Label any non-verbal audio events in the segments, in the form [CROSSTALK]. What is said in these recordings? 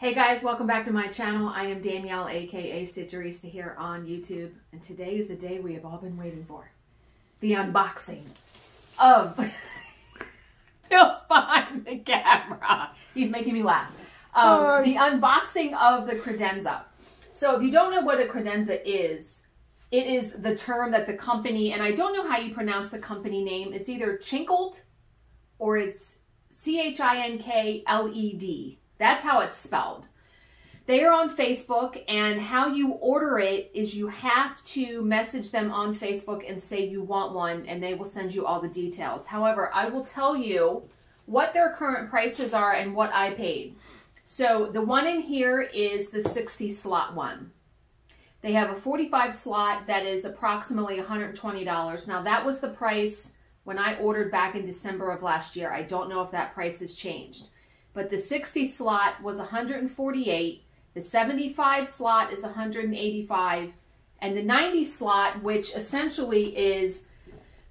Hey guys, welcome back to my channel. I am Danielle, aka Stitcherista here on YouTube, and today is the day we have all been waiting for. The unboxing of [LAUGHS] Phil's behind the camera. He's making me laugh. Um, the unboxing of the credenza. So if you don't know what a credenza is, it is the term that the company, and I don't know how you pronounce the company name. It's either Chinkled or it's C-H-I-N-K-L-E-D. That's how it's spelled. They are on Facebook, and how you order it is you have to message them on Facebook and say you want one, and they will send you all the details. However, I will tell you what their current prices are and what I paid. So the one in here is the 60 slot one. They have a 45 slot that is approximately $120. Now that was the price when I ordered back in December of last year. I don't know if that price has changed. But the 60 slot was 148. The 75 slot is 185. And the 90 slot, which essentially is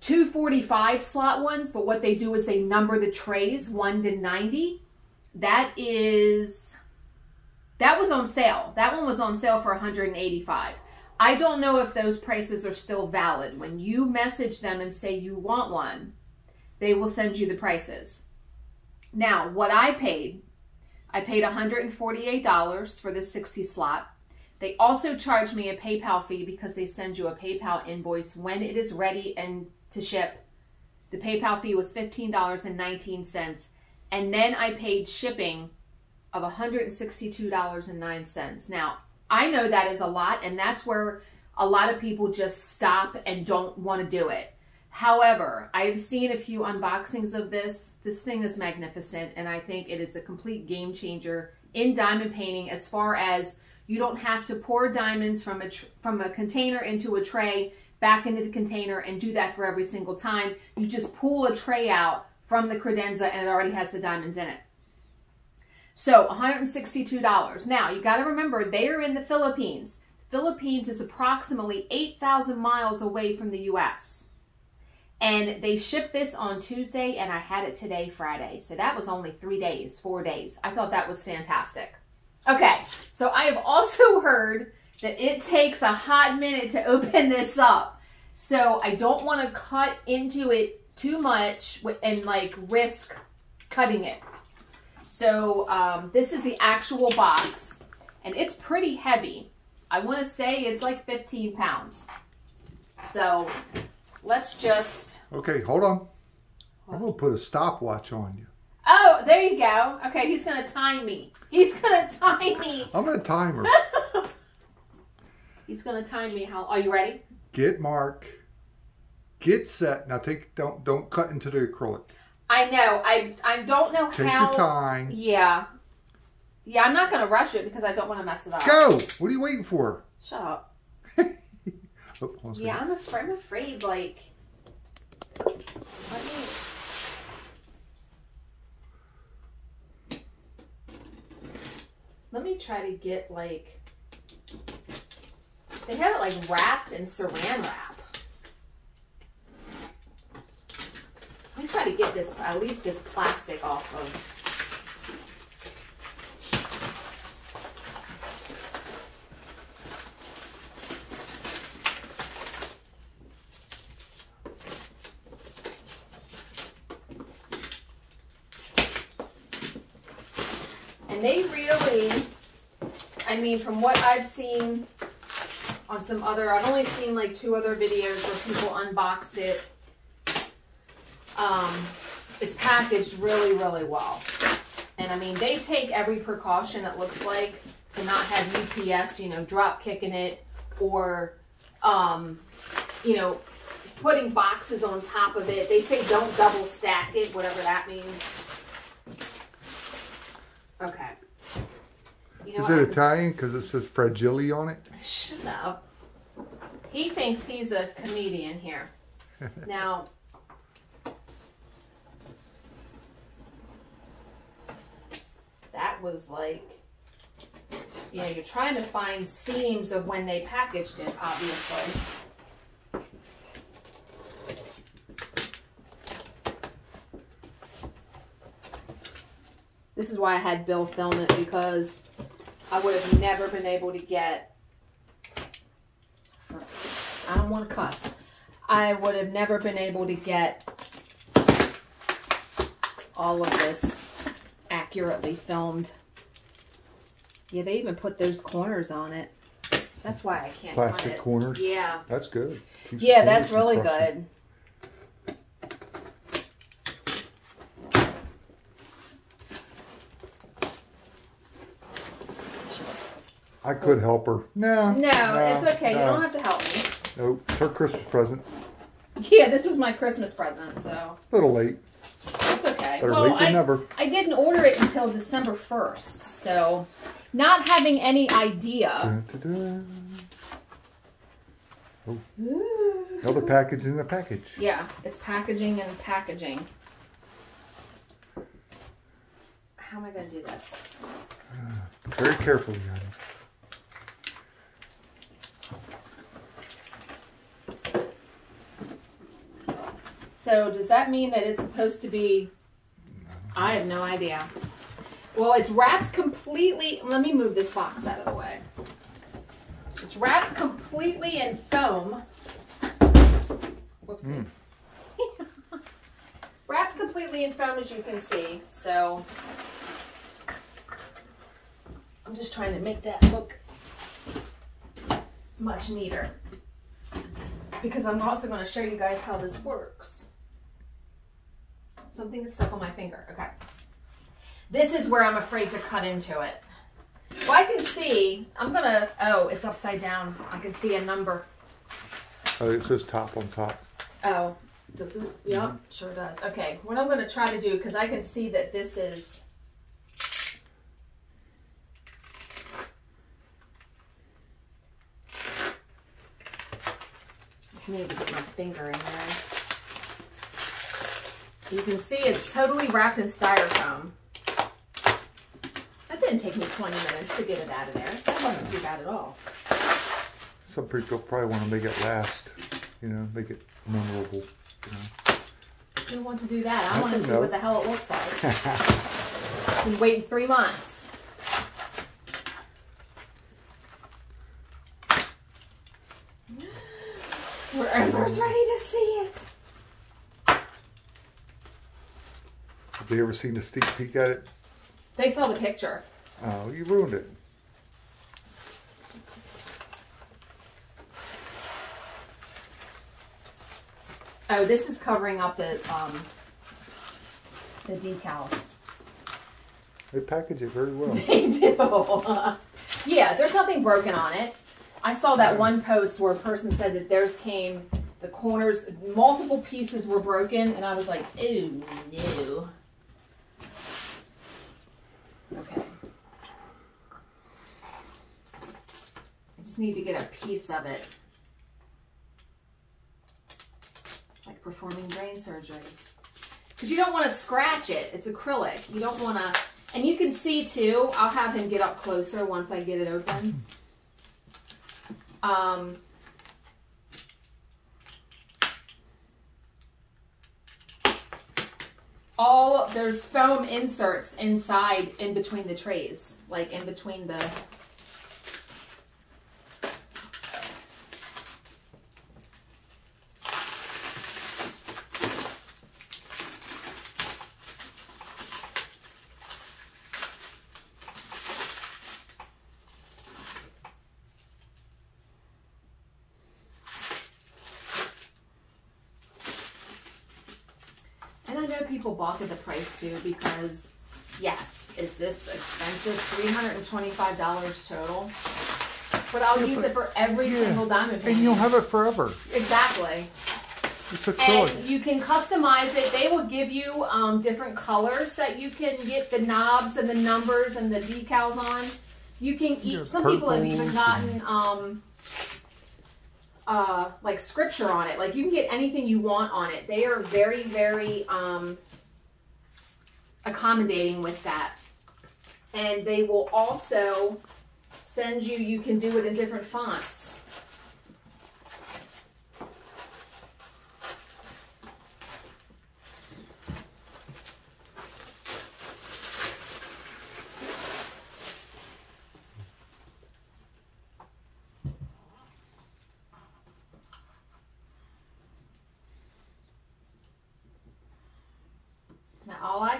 two 45 slot ones, but what they do is they number the trays 1 to 90. That is, that was on sale. That one was on sale for 185. I don't know if those prices are still valid. When you message them and say you want one, they will send you the prices. Now, what I paid, I paid $148 for the 60 slot. They also charge me a PayPal fee because they send you a PayPal invoice when it is ready and to ship. The PayPal fee was $15.19. And then I paid shipping of $162.09. Now, I know that is a lot, and that's where a lot of people just stop and don't want to do it. However, I've seen a few unboxings of this. This thing is magnificent, and I think it is a complete game changer in diamond painting as far as you don't have to pour diamonds from a, from a container into a tray, back into the container, and do that for every single time. You just pull a tray out from the credenza, and it already has the diamonds in it. So $162. Now, you got to remember, they are in the Philippines. Philippines is approximately 8,000 miles away from the U.S. And they shipped this on Tuesday, and I had it today, Friday. So that was only three days, four days. I thought that was fantastic. Okay, so I have also [LAUGHS] heard that it takes a hot minute to [LAUGHS] open this up. So I don't want to cut into it too much and like risk cutting it. So um, this is the actual box, and it's pretty heavy. I want to say it's like 15 pounds. So let's just... Okay, hold on. I'm going to put a stopwatch on you. Oh, there you go. Okay, he's going to time me. He's going to time me. [LAUGHS] I'm a timer. [LAUGHS] he's going to time me. How Are you ready? Get mark. Get set. Now take don't don't cut into the acrylic. I know. I I don't know Take how. your time. Yeah. Yeah, I'm not going to rush it because I don't want to mess it up. Go! What are you waiting for? Shut up. [LAUGHS] oh, yeah, I'm afraid, I'm afraid, like... Let me... Let me try to get, like... They have it, like, wrapped in saran wrap. Let me try to get this, at least this plastic off of... And they really, I mean, from what I've seen on some other, I've only seen like two other videos where people unboxed it. Um, it's packaged really, really well. And I mean, they take every precaution, it looks like, to not have UPS, you know, drop kicking it or, um, you know, putting boxes on top of it. They say don't double stack it, whatever that means. Okay. You know Is it Italian because it says fragile on it? Shut up. He thinks he's a comedian here. [LAUGHS] now, that was like, you know, you're trying to find seams of when they packaged it, obviously. This is why I had Bill film it because I would have never been able to get. I don't want to cuss. I would have never been able to get all of this accurately filmed. Yeah, they even put those corners on it. That's why I can't Plastic corners. Yeah. That's good. Keeps Yeah, that's really good. I could help her. No. No, it's okay. You don't have to help me. Nope. It's her Christmas present. Yeah, this was my Christmas present, so A little late. it's okay. Better well, late than I, never. I didn't order it until December 1st, so not having any idea. Dun, dun, dun. Oh. Another package in a package. Yeah, it's packaging and packaging. How am I going to do this? Uh, very carefully, honey. So does that mean that it's supposed to be? I have no idea. Well, it's wrapped completely. Let me move this box out of the way. It's wrapped completely in foam. Whoopsie. Hmm. [LAUGHS] wrapped completely in foam, as you can see. So I'm just trying to make that look much neater because I'm also going to show you guys how this works. Something is stuck on my finger. Okay. This is where I'm afraid to cut into it. Well, I can see, I'm going to, oh, it's upside down. I can see a number. Oh, it says top on top. Oh, does it? Yep, mm-hmm. sure does. Okay, what I'm going to try to do, because I can see that this is, just need to get my finger in there. You can see it's totally wrapped in styrofoam. That didn't take me 20 minutes to get it out of there. That wasn't too bad at all. Some people probably want to make it last. You know, make it memorable. You know. Who wants to do that? I I want to see know. what the hell it looks like. [LAUGHS] Been waiting three months. [GASPS] We're almost ready to see it. Have they ever seen a sneak peek at it? They saw the picture. Oh, you ruined it. Oh, this is covering up the um the decals. They package it very well. [LAUGHS] They do. [LAUGHS] yeah, there's nothing broken on it. I saw that one post where a person said that theirs came, the corners, multiple pieces were broken, and I was like, ooh, no. Okay. I just need to get a piece of it. It's like performing brain surgery. Because you don't want to scratch it. It's acrylic. You don't want to. And you can see too, I'll have him get up closer once I get it open. Um, all there's foam inserts inside in between the trays, like in between the know people balk at the price too because, yes, is this expensive? $325 total. But I'll Yeah, use but- it for every yeah. single diamond And you'll have it forever. exactly. It's acrylic. And you can customize it. They will give you um, different colors that you can get the knobs and the numbers and the decals on. You can eat. Yeah, some people have even gotten um, uh, like scripture on it. Like you can get anything you want on it. They are very, very um, accommodating with that. And they will also send you. You can do it in different fonts.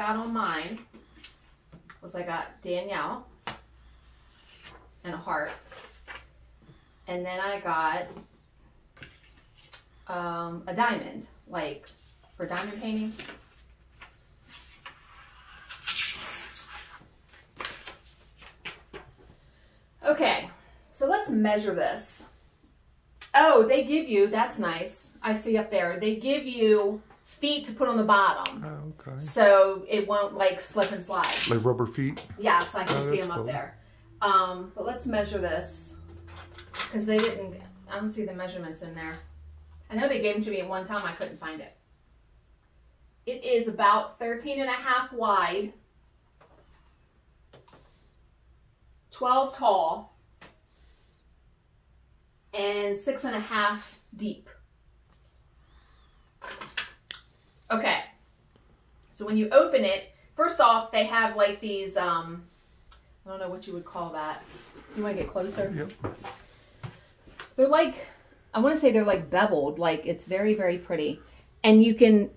got on mine was I got Danielle and a heart. And then I got um, a diamond, like for diamond painting. Okay, so let's measure this. Oh, they give you, that's nice. I see up there. They give you feet to put on the bottom. Oh, okay. So it won't like slip and slide. Like rubber feet. Yes, I can Oh, see that's them up cool. there. Um, but let's measure this because they didn't, I don't see the measurements in there. I know they gave them to me at one time. I couldn't find it. It is about 13 and a half wide, 12 tall, and six and a half deep. Okay. So when you open it, first off, they have like these, um, I don't know what you would call that. You want to get closer? Yep. They're like, I want to say they're like beveled. Like it's very, very pretty. And you can,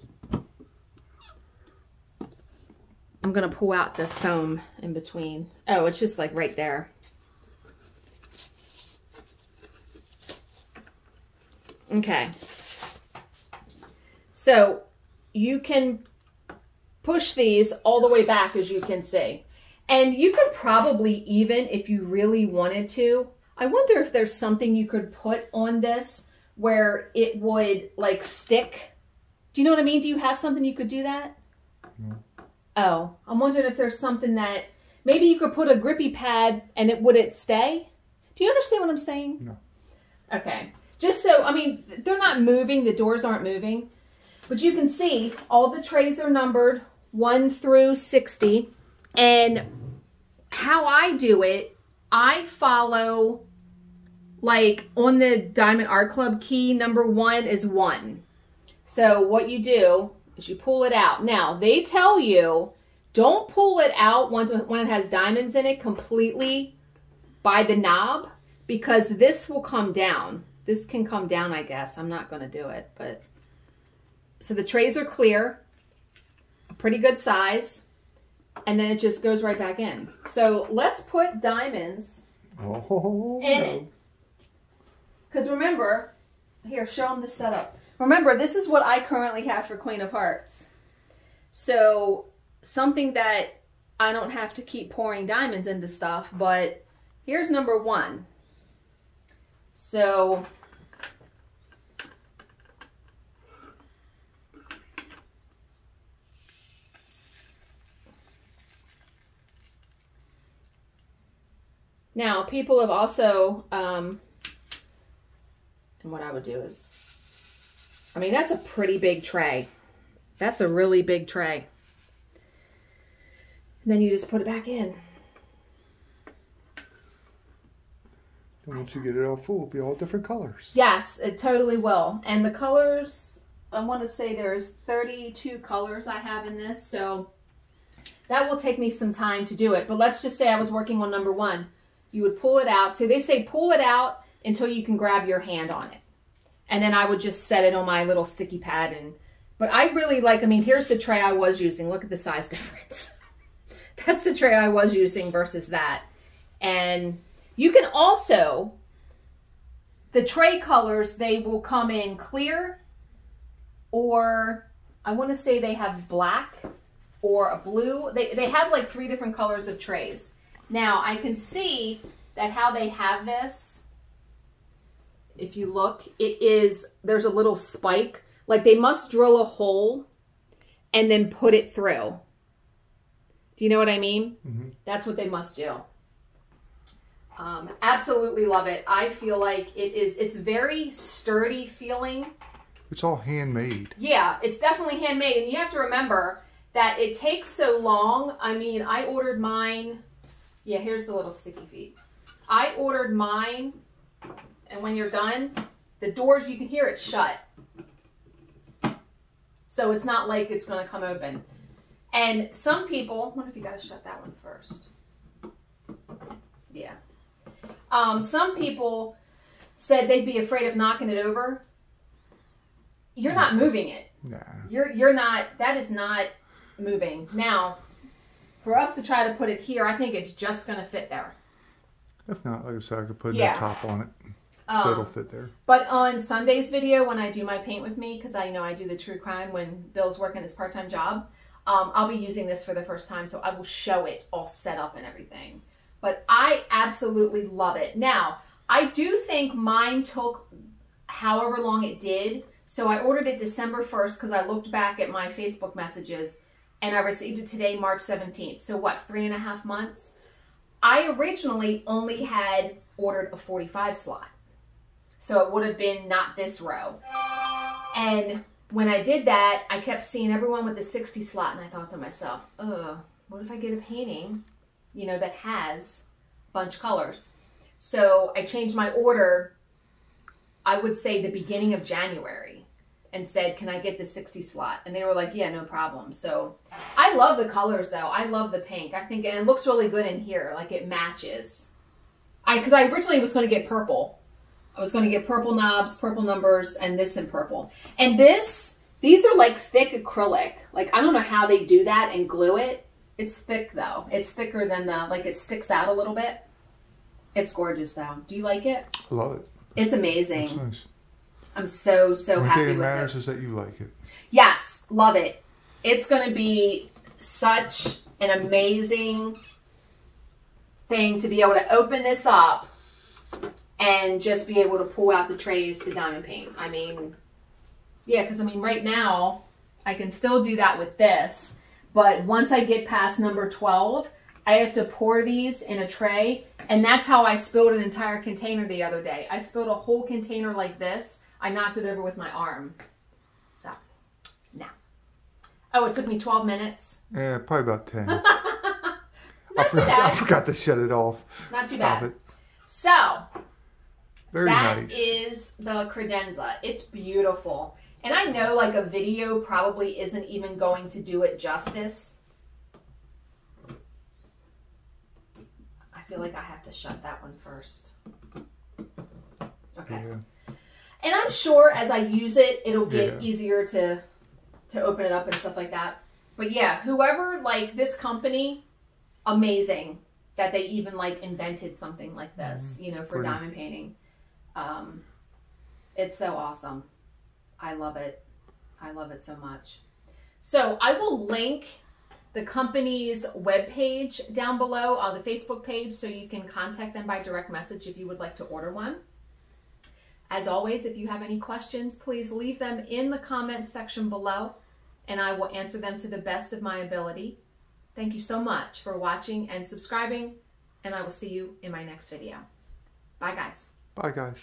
I'm going to pull out the foam in between. Oh, it's just like right there. Okay. So you can push these all the way back as you can see. And you could probably even, if you really wanted to, I wonder if there's something you could put on this where it would like stick. Do you know what I mean? Do you have something you could do that? No. Oh, I'm wondering if there's something that maybe you could put a grippy pad and it would it stay? Do you understand what I'm saying? No. Okay. Just so, I mean, they're not moving, the doors aren't moving, but you can see all the trays are numbered 1 through 60. And how I do it, I follow like on the Diamond Art Club key, number one is one. So what you do is you pull it out. Now, they tell you don't pull it out once when it has diamonds in it completely by the knob because this will come down. This can come down, I guess. I'm not going to do it, but so the trays are clear, a pretty good size, and then it just goes right back in. So let's put diamonds Oh, in no. it. Because remember, here, show them the setup. Remember, this is what I currently have for Queen of Hearts. So something that I don't have to keep pouring diamonds into stuff, but here's number one. So now people have also, um, and what I would do is, I mean, that's a pretty big tray. That's a really big tray. And then you just put it back in. And once you get it all full, it'll be all different colors. Yes, it totally will. And the colors, I want to say there's 32 colors I have in this, so that will take me some time to do it. But let's just say I was working on number one. You would pull it out. So they say pull it out until you can grab your hand on it. And then I would just set it on my little sticky pad. And But I really like, I mean, here's the tray I was using. Look at the size [LAUGHS] difference. That's the tray I was using versus that. And you can also, the tray colors, they will come in clear or I want to say they have black or a blue. They, they have like three different colors of trays. Now I can see that how they have this, if you look, it is, there's a little spike. Like they must drill a hole and then put it through. Do you know what I mean? Mhm. That's what they must do. Um, absolutely love it. I feel like it is, it's very sturdy feeling. It's all handmade. Yeah, it's definitely handmade. And you have to remember that it takes so long. I mean, I ordered mine. Yeah, here's the little sticky feet. I ordered mine. And when you're done, the doors, you can hear it shut. So it's not like it's going to come open. And some people, I wonder if you got to shut that one first. Yeah. Um, some people said they'd be afraid of knocking it over. You're not moving it. Nah. You're you're not. That is not. moving. Now, for us to try to put it here, I think it's just going to fit there. If not, like I said, I could put Yeah. the top on it, Um, so it'll fit there. But on Sunday's video, when I do my paint with me, because I know I do the true crime when Bill's working his part time job, um, I'll be using this for the first time, so I will show it all set up and everything. But I absolutely love it. Now, I do think mine took however long it did. So I ordered it December 1st because I looked back at my Facebook messages and I received it today, March 17th. So what, three and a half months? I originally only had ordered a 45 slot. So it would have been not this row. And when I did that, I kept seeing everyone with the 60 slot, and I thought to myself, ugh, what if I get a painting, you know, that has bunch colors? So I changed my order, I would say the beginning of January, and said, can I get the 60 slot? And they were like, yeah, no problem. So I love the colors though. I love the pink. I think, and it looks really good in here. Like it matches. I, cause I originally was going to get purple. I was going to get purple knobs, purple numbers, and this in purple. And this, these are like thick acrylic. Like, I don't know how they do that and glue it. It's thick though. It's thicker than the, like it sticks out a little bit. It's gorgeous though. Do you like it? I love it. It's It's amazing. nice. I'm so, so Only happy thing that with matters it. is that you like it. Yes, love it. It's going to be such an amazing thing to be able to open this up and just be able to pull out the trays to diamond paint. I mean, yeah, because I mean, right now I can still do that with this, but once I get past number 12, I have to pour these in a tray, and that's how I spilled an entire container the other day. I spilled a whole container like this. I knocked it over with my arm. So, now. Oh, it took me 12 minutes. Yeah, probably about 10. [LAUGHS] I, Not too forgot, I forgot to shut it off. Not too Stop bad. it. So, Very That nice. is the credenza. It's beautiful. And I know like a video probably isn't even going to do it justice. I feel like I have to shut that one first. Okay. Yeah. And I'm sure as I use it, it'll get Yeah. easier to to open it up and stuff like that. But yeah, whoever like this company, amazing that they even like invented something like this, you know, for Pretty. diamond painting. Um, it's so awesome. I love it. I love it so much. So I will link the company's webpage down below on the Facebook page so you can contact them by direct message if you would like to order one. As always, if you have any questions, please leave them in the comments section below and I will answer them to the best of my ability. Thank you so much for watching and subscribing, and I will see you in my next video. Bye, guys. Bye, guys.